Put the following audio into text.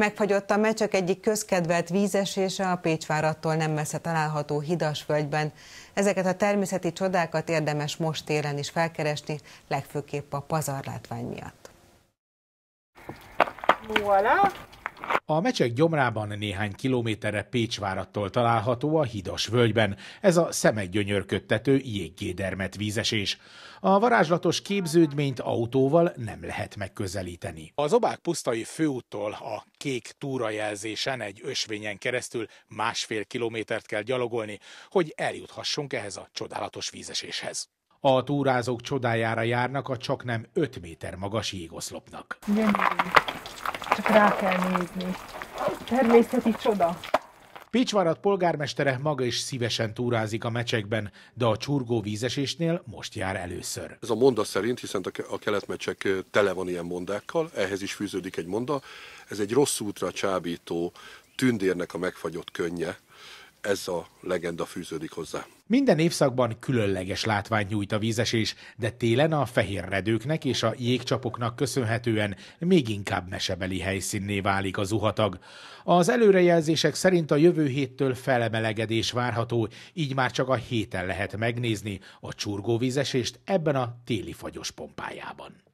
Megfagyott a mecsek egyik közkedvelt vízesése a Pécsvárattól nem messze található Hidasvölgyben. Ezeket a természeti csodákat érdemes most télen is felkeresni, legfőképp a pazarlátvány miatt. Voilà. A mecsek gyomrában néhány kilométerre Pécsvárattól található a Hidas völgyben. Ez a szemeggyönyörködtető jéggédermet vízesés. A varázslatos képződményt autóval nem lehet megközelíteni. Az Obák pusztai főúttól a kék túrajelzésen egy ösvényen keresztül másfél kilométert kell gyalogolni, hogy eljuthassunk ehhez a csodálatos vízeséshez. A túrázók csodájára járnak a csak nem 5 méter magas jégoszlopnak. Gyönyörű. Csak rá kell nézni. Természeti csoda. Pécsvárat polgármestere maga is szívesen túrázik a mecsekben, de a csurgó vízesésnél most jár először. Ez a monda szerint, hiszen a keletmecsek tele van ilyen mondákkal, ehhez is fűződik egy monda, ez egy rossz útra csábító tündérnek a megfagyott könnye, ez a legenda fűződik hozzá. Minden évszakban különleges látványt nyújt a vízesés, de télen a fehér redőknek és a jégcsapoknak köszönhetően még inkább mesebeli helyszínné válik a zuhatag. Az előrejelzések szerint a jövő héttől felemelegedés várható, így már csak a héten lehet megnézni a csurgóvízesést ebben a téli fagyos pompájában.